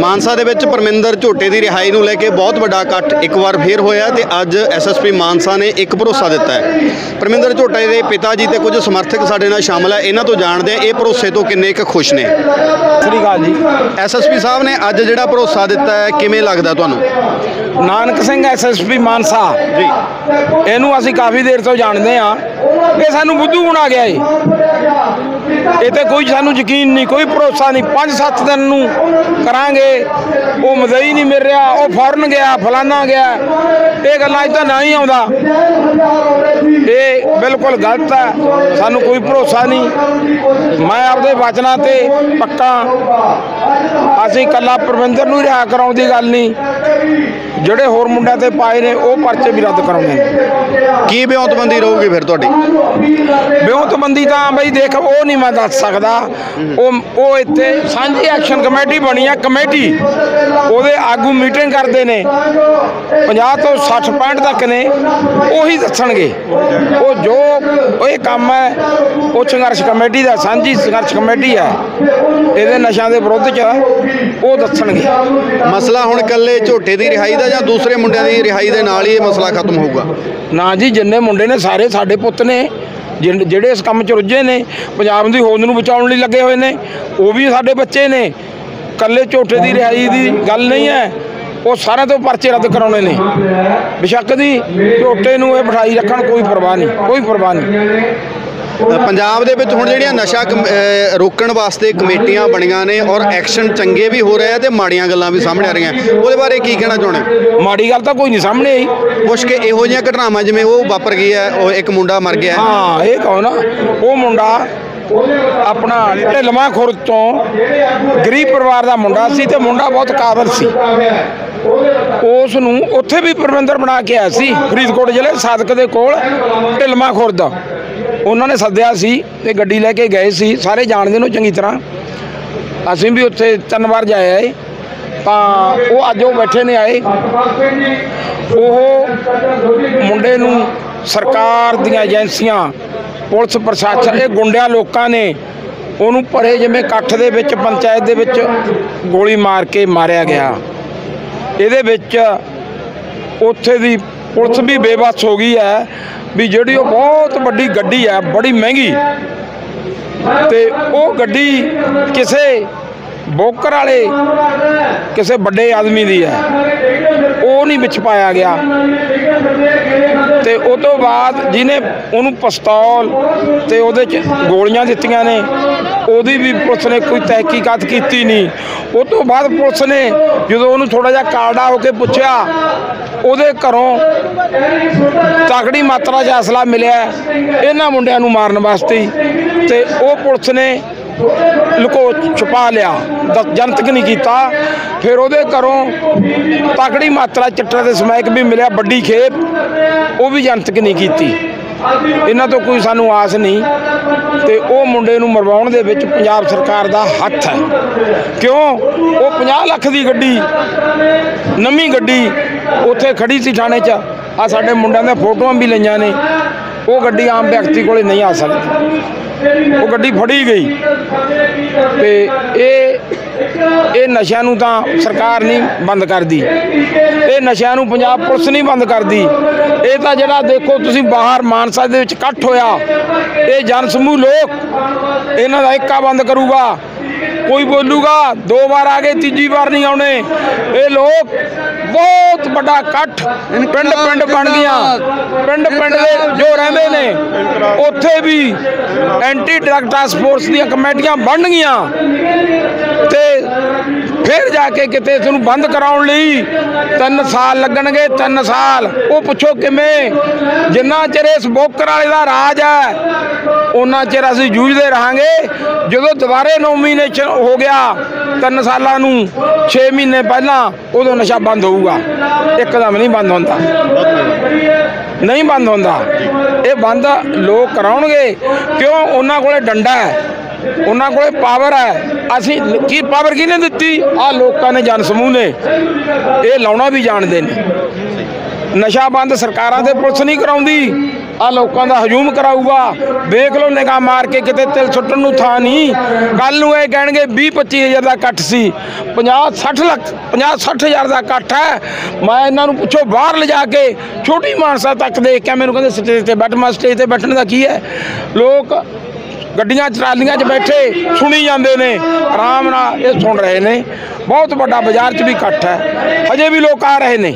ਮਾਨਸਾ ਦੇ ਵਿੱਚ ਪਰਮਿੰਦਰ ਝੋਟੇ ਦੀ ਰਿਹਾਈ ਨੂੰ ਲੈ ਕੇ ਬਹੁਤ ਵੱਡਾ ਇਕੱਠ ਇੱਕ ਵਾਰ ਫੇਰ ਹੋਇਆ ਤੇ ਅੱਜ ਐਸਐਸਪੀ ਮਾਨਸਾ ਨੇ ਇੱਕ ਭਰੋਸਾ ਦਿੱਤਾ ਹੈ। ਪਰਮਿੰਦਰ ਝੋਟੇ ਦੇ ਪਿਤਾ ਜੀ ਤੇ ਕੁਝ ਸਮਰਥਕ ਸਾਡੇ ਨਾਲ ਸ਼ਾਮਲ ਹੈ ਇਹਨਾਂ ਤੋਂ ਜਾਣਦੇ ਆ ਇਹ ਭਰੋਸੇ ਤੋਂ ਕਿੰਨੇ ਕੁ ਖੁਸ਼ ਨੇ। ਸ੍ਰੀ ਅਕਾਲ ਜੀ। ਐਸਐਸਪੀ ਸਾਹਿਬ ਨੇ ਅੱਜ ਜਿਹੜਾ ਭਰੋਸਾ ਦਿੱਤਾ ਹੈ ਕਿਵੇਂ ਲੱਗਦਾ ਤੁਹਾਨੂੰ? ਨਾਨਕ ਸਿੰਘ ਐਸਐਸਪੀ ਮਾਨਸਾ। ਜੀ। ਇਹਨੂੰ ਅਸੀਂ ਕਾਫੀ ਦੇਰ ਤੋਂ ਜਾਣਦੇ ਆ ਇਹ ਸਾਨੂੰ ਬੁੱਧੂ ਬਣਾ ਗਿਆ ਏ ਇਹ ਤੇ ਕੋਈ ਸਾਨੂੰ ਯਕੀਨ ਨਹੀਂ, ਕੋਈ ਭਰੋਸਾ ਨਹੀਂ। 5-7 ਦਿਨ ਨੂੰ ਕਰਾਂਗੇ। ਉਹ ਮਦਈ ਨਹੀਂ ਮਿਲ ਰਿਹਾ, ਉਹ ਫੌਰਨ ਗਿਆ, ਫਲਾਨਾ ਗਿਆ। ਇਹ ਗੱਲਾਂ 'ਚ ਤਾਂ ਨਾ ਹੀ ਆਉਂਦਾ। ਇਹ ਬਿਲਕੁਲ ਗਲਤ ਹੈ। ਸਾਨੂੰ ਕੋਈ ਭਰੋਸਾ ਨਹੀਂ। ਮੈਂ ਆਪਦੇ ਵਚਨਾਂ ਤੇ ਪੱਕਾ। ਅਸੀਂ ਕੱਲਾ ਪ੍ਰਬੰਧਰ ਨੂੰ ਰਿਹਾ ਕਰਾਉਣ ਦੀ ਗੱਲ ਨਹੀਂ। ਜਿਹੜੇ ਹੋਰ ਮੁੰਡਿਆਂ ਤੇ ਪਾਏ ਨੇ ਉਹ ਪਰਚੇ ਵੀ ਰੱਦ ਕਰਾਉਣੇ ਨੇ। ਕੀ ਬਿਉਂਤਬੰਦੀ ਰਹੂਗੀ ਫਿਰ ਤੁਹਾਡੀ? ਵਿਉਂਤਬੰਦੀ ਤਾਂ ਬਈ ਦੇਖ ਉਹ ਨਹੀਂ ਮੈਂ ਦੱਸ ਸਕਦਾ। ਉਹ ਉਹ ਇੱਥੇ ਸਾਂਝੀ ਐਕਸ਼ਨ ਕਮੇਟੀ ਬਣੀ ਆ ਕਮੇਟੀ। ਉਹਦੇ ਆਗੂ ਮੀਟਿੰਗ ਕਰਦੇ ਨੇ। 50 ਤੋਂ 60 65 ਤੱਕ ਨੇ। ਉਹੀ ਦੱਸਣਗੇ। ਉਹ ਜੋ ਉਹ ਇਹ ਕੰਮ ਹੈ ਉਹ ਸੰਘਰਸ਼ ਕਮੇਟੀ ਦਾ ਸਾਂਝੀ ਸੰਘਰਸ਼ ਕਮੇਟੀ ਹੈ। ਇਹਦੇ ਨਸ਼ਿਆਂ ਦੇ ਵਿਰੁੱਧ ਚ। ਉਹ ਦੱਸਣਗੇ। ਮਸਲਾ ਹੁਣ ਇਕੱਲੇ ਝੋਟੇ ਦੀ ਰਿਹਾਈ ਦਾ ਜਾਂ ਦੂਸਰੇ ਮੁੰਡਿਆਂ ਦੀ ਰਿਹਾਈ ਦੇ ਨਾਲ ਹੀ ਇਹ ਮਸਲਾ ਖਤਮ ਹੋਊਗਾ? ਨਾ ਜੀ, ਜਿੰਨੇ ਮੁੰਡੇ ਨੇ ਸਾਰੇ ਸਾਡੇ ਪੁੱਤ ਨੇ, ਜਿਨ- ਜਿਹੜੇ ਇਸ ਕੰਮ 'ਚ ਰੁੱਝੇ ਨੇ, ਪੰਜਾਬ ਦੀ ਹੋਂਦ ਨੂੰ ਬਚਾਉਣ ਲਈ ਲੱਗੇ ਹੋਏ ਨੇ, ਉਹ ਵੀ ਸਾਡੇ ਬੱਚੇ ਨੇ। ਕੱਲੇ ਝੋਟੇ ਦੀ ਰਿਹਾਈ ਦੀ ਗੱਲ ਨਹੀਂ ਹੈ, ਉਹ ਸਾਰਿਆਂ ਤੋਂ ਪਰਚੇ ਰੱਦ ਕਰਾਉਣੇ ਨੇ। ਬਿਸ਼ੱਕ ਦੀ ਝੋਟੇ ਨੂੰ ਇਹ ਬਿਠਾਈ ਰੱਖਣ ਕੋਈ ਪਰਵਾਹ ਨਹੀਂ, ਕੋਈ ਪਰਵਾਹ ਨਹੀਂ। ਪੰਜਾਬ ਦੇ ਵਿੱਚ ਹੁਣ ਜਿਹੜੀਆਂ ਨਸ਼ਾ ਰੋਕਣ ਵਾਸਤੇ ਕਮੇਟੀਆਂ ਬਣੀਆਂ ਨੇ ਔਰ ਐਕਸ਼ਨ ਚੰਗੇ ਵੀ ਹੋ ਰਹੇ ਤੇ ਮਾੜੀਆਂ ਗੱਲਾਂ ਵੀ ਸਾਹਮਣੇ ਆ ਰਹੀਆਂ। ਉਹਦੇ ਬਾਰੇ ਕੀ ਕਹਿਣਾ ਚਾਹੁੰਦੇ ਮਾੜੀ ਗੱਲ ਤਾਂ ਕੋਈ ਨਹੀਂ ਸਾਹਮਣੇ ਆਈ। ਕੁਛ ਕਿ ਇਹੋ ਜਿਹੀਆਂ ਘਟਨਾਵਾਂ ਜਿਵੇਂ ਉਹ ਵਾਪਰ ਗਈ ਹੈ ਉਹ ਇੱਕ ਮੁੰਡਾ ਮਰ ਗਿਆ ਹੈ। ਹਾਂ ਇਹ ਕਹੋ ਨਾ ਉਹ ਮੁੰਡਾ ਆਪਣਾ ਢਿਲਮਾ ਖੁਰਦ ਤੋਂ ਗਰੀਬ ਪਰਿਵਾਰ ਦਾ ਮੁੰਡਾ ਸੀ ਤੇ ਮੁੰਡਾ ਬਹੁਤ ਕਾਬਲ ਸੀ। ਉਸ ਨੂੰ ਉੱਥੇ ਵੀ ਪ੍ਰਬੰਧਰ ਬਣਾ ਕੇ ਆਇਆ ਸੀ ਫਰੀਦਕੋਟ ਜ਼ਿਲ੍ਹੇ ਸਾਦਕ ਦੇ ਕੋਲ ਢਿਲਮਾ ਖੁਰਦ ਉਹਨਾਂ ਨੇ ਸੱਦਿਆ ਸੀ ਤੇ ਗੱਡੀ ਲੈ ਕੇ ਗਏ ਸੀ, ਸਾਰੇ ਜਾਣਦੇ ਨੂੰ ਚੰਗੀ ਤਰ੍ਹਾਂ। ਅਸੀਂ ਵੀ ਉੱਥੇ ਤਿੰਨ ਵਾਰ ਜਾਏ ਆਏ, ਤਾਂ ਉਹ ਅੱਜ ਉਹ ਬੈਠੇ ਨੇ ਆਏ। ਉਹ ਮੁੰਡੇ ਨੂੰ ਸਰਕਾਰ ਦੀਆਂ ਏਜੰਸੀਆਂ, ਪੁਲਿਸ ਪ੍ਰਸ਼ਾਸਨ, ਇਹ ਗੁੰਡਿਆਂ ਲੋਕਾਂ ਨੇ ਉਹਨੂੰ ਭਰੇ ਜਿਵੇਂ ਇਕੱਠ ਦੇ ਵਿੱਚ, ਪੰਚਾਇਤ ਦੇ ਵਿੱਚ ਗੋਲੀ ਮਾਰ ਕੇ ਮਾਰਿਆ ਗਿਆ। ਇਹਦੇ ਵਿੱਚ ਉੱਥੇ ਦੀ ਪੁਲਿਸ ਵੀ ਬੇਬਸ ਹੋ ਗਈ ਹੈ। ਵੀ ਜਿਹੜੀ ਉਹ ਬਹੁਤ ਵੱਡੀ ਗੱਡੀ ਹੈ ਬੜੀ ਮਹਿੰਗੀ। ਤੇ ਉਹ ਗੱਡੀ ਕਿਸੇ ਬੋਕਰ ਵਾਲੇ, ਕਿਸੇ ਵੱਡੇ ਆਦਮੀ ਦੀ ਹੈ ਉਹ ਨਹੀਂ ਵਿੱਚ ਪਾਇਆ ਗਿਆ। ਤੇ ਉਹ ਤੋਂ ਬਾਅਦ ਜਿਹਨੇ ਉਹਨੂੰ ਪਿਸਤੌਲ ਤੇ ਉਹਦੇ ਚ ਗੋਲੀਆਂ ਦਿੱਤੀਆਂ ਨੇ ਉਹਦੀ ਵੀ ਪੁਲਿਸ ਨੇ ਕੋਈ ਤਹਿਕੀਕਾਤ ਕੀਤੀ ਨਹੀਂ। ਉਹ ਤੋਂ ਬਾਅਦ ਪੁਲਿਸ ਨੇ ਜਦੋਂ ਉਹਨੂੰ ਥੋੜਾ ਜਿਹਾ ਕਾਰਡਾ ਹੋ ਕੇ ਪੁੱਛਿਆ, ਉਹਦੇ ਘਰੋਂ ਤਕੜੀ ਮਾਤਰਾ 'ਚ ਅਸਲਾ ਮਿਲਿਆ। ਇਹਨਾਂ ਮੁੰਡਿਆਂ ਨੂੰ ਮਾਰਨ ਵਾਸਤੇ ਹੀ ਤੇ ਉਹ ਪੁਲਿਸ ਨੇ ਲੁਕੋ ਛੁਪਾ ਲਿਆ। ਜਨਤਕ ਨਹੀਂ ਕੀਤਾ। ਫਿਰ ਉਹਦੇ ਘਰੋਂ ਤਕੜੀ ਮਾਤਰਾ ਚਿੱਟਾ ਦੇ ਸਮੈਕ ਵੀ ਮਿਲਿਆ, ਵੱਡੀ ਖੇਪ। ਉਹ ਵੀ ਜਨਤਕ ਨਹੀਂ ਕੀਤੀ। ਇਹਨਾਂ ਤੋਂ ਕੋਈ ਸਾਨੂੰ ਆਸ ਨਹੀਂ ਤੇ ਉਹ ਮੁੰਡੇ ਨੂੰ ਮਰਵਾਉਣ ਦੇ ਵਿੱਚ ਪੰਜਾਬ ਸਰਕਾਰ ਦਾ ਹੱਥ ਹੈ। ਕਿਉਂ? ਉਹ 50 ਲੱਖ ਦੀ ਗੱਡੀ, ਨਵੀਂ ਗੱਡੀ ਉੱਥੇ ਖੜੀ ਸੀ ਥਾਣੇ 'ਚ। ਆ ਸਾਡੇ ਮੁੰਡਿਆਂ ਦੀਆਂ ਫੋਟੋਆਂ ਵੀ ਲਈਆਂ ਨੇ। ਉਹ ਗੱਡੀ ਆਮ ਵਿਅਕਤੀ ਕੋਲੇ ਨਹੀਂ ਆ ਸਕਦੀ। ਉਹ ਗੱਡੀ ਫੜੀ ਗਈ। ਤੇ ਇਹ ਇਹ ਨਸ਼ਿਆਂ ਨੂੰ ਤਾਂ ਸਰਕਾਰ ਨਹੀਂ ਬੰਦ ਕਰਦੀ। ਇਹ ਨਸ਼ਿਆਂ ਨੂੰ ਪੰਜਾਬ ਪੁਲਿਸ ਨਹੀਂ ਬੰਦ ਕਰਦੀ। ਇਹ ਤਾਂ ਜਿਹੜਾ ਦੇਖੋ ਤੁਸੀਂ ਬਾਹਰ ਮਾਨਸਾ ਦੇ ਵਿੱਚ ਇਕੱਠ ਹੋਇਆ। ਇਹ ਜਨ ਸਮੂਹ ਲੋਕ ਇਹਨਾਂ ਦਾ ਇੱਕਾ ਬੰਦ ਕਰੂਗਾ। ਕੋਈ ਬੋਲੂਗਾ ਦੋ ਵਾਰ ਆ ਗਏ ਤੀਜੀ ਵਾਰ ਨਹੀਂ ਆਉਣੇ। ਇਹ ਲੋਕ ਬਹੁਤ ਵੱਡਾ ਇਕੱਠ ਪਿੰਡ ਪਿੰਡ ਬਣ ਗਿਆ ਪਿੰਡ ਪਿੰਡ ਦੇ ਜੋ ਰਹਿੰਦੇ ਨੇ ਉੱਥੇ ਵੀ ਐਂਟੀ ਡਰਗ ਟਾਸਕ ਫੋਰਸ ਦੀਆਂ ਕਮੇਟੀਆਂ ਬਣ ਗਈਆਂ। ਤੇ ਫਿਰ ਜਾ ਕੇ ਕਿਤੇ ਇਸ ਨੂੰ ਬੰਦ ਕਰਾਉਣ ਲਈ 3 ਸਾਲ ਲੱਗਣਗੇ 3 ਸਾਲ। ਉਹ ਪੁੱਛੋ ਕਿਵੇਂ? ਜਿੰਨਾ ਚਿਰ ਇਸ ਬੋਕਰ ਵਾਲੇ ਦਾ ਰਾਜ ਹੈ ਉਹਨਾਂ ਚਿਰ ਅਸੀਂ ਜੂਝਦੇ ਰਹਾਂਗੇ। ਜਦੋਂ ਦੁਬਾਰੇ ਚ ਹੋ ਗਿਆ 3 ਸਾਲਾਂ ਨੂੰ 6 ਮਹੀਨੇ ਪਹਿਲਾਂ ਉਦੋਂ ਨਸ਼ਾ ਬੰਦ ਹੋਊਗਾ। ਇੱਕਦਮ ਨਹੀਂ ਬੰਦ ਹੁੰਦਾ। ਨਹੀਂ ਬੰਦ ਹੁੰਦਾ। ਇਹ ਬੰਦ ਲੋਕ ਕਰਾਉਣਗੇ। ਕਿਉਂ? ਉਹਨਾਂ ਕੋਲੇ ਡੰਡਾ ਹੈ। ਉਹਨਾਂ ਕੋਲੇ ਪਾਵਰ ਹੈ। ਅਸੀਂ ਕੀ ਪਾਵਰ ਕਿਹਨੇ ਦਿੱਤੀ? ਆ ਲੋਕਾਂ ਨੇ ਜਨ ਸਮੂਹ ਨੇ। ਇਹ ਲਾਉਣਾ ਵੀ ਜਾਣਦੇ ਨੇ। ਨਸ਼ਾ ਬੰਦ ਸਰਕਾਰਾਂ ਤੇ ਪੁਲਿਸ ਨਹੀਂ ਕਰਾਉਂਦੀ। ਆ ਲੋਕਾਂ ਦਾ ਹਜੂਮ ਕਰਾਊਗਾ। ਵੇਖ ਲਓ ਨਿਗਾਹ ਮਾਰ ਕੇ ਕਿਤੇ ਤਿਲ ਸੁੱਟਣ ਨੂੰ ਥਾਂ ਨਹੀਂ। ਕੱਲ ਨੂੰ ਇਹ ਕਹਿਣਗੇ 20 25 ਹਜ਼ਾਰ ਦਾ ਇਕੱਠ ਸੀ। 50 60 ਲੱਖ 50 60 ਹਜ਼ਾਰ ਦਾ ਇਕੱਠ ਹੈ। ਮੈਂ ਇਹਨਾਂ ਨੂੰ ਪੁੱਛੋ ਬਾਹਰ ਲਿਜਾ ਕੇ ਛੋਟੀ ਮਾਨਸਾ ਤੱਕ ਦੇਖ ਕੇ ਮੈਨੂੰ ਕਹਿੰਦੇ ਸਟੇਜ ਤੇ ਬੈਠ, ਮੈਂ ਸਟੇਜ ਤੇ ਬੈਠਣ ਦਾ ਕੀ ਹੈ? ਲੋਕ ਗੱਡੀਆਂ, ਟਰਾਲੀਆਂ 'ਚ ਬੈਠੇ ਸੁਣੀ ਜਾਂਦੇ ਨੇ, ਆਰਾਮ ਨਾਲ ਇਹ ਸੁਣ ਰਹੇ ਨੇ। ਬਹੁਤ ਵੱਡਾ ਬਾਜ਼ਾਰ 'ਚ ਵੀ ਇਕੱਠ ਹੈ। ਹਜੇ ਵੀ ਲੋਕ ਆ ਰਹੇ ਨੇ।